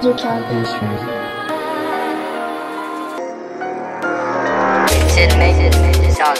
就这你没没下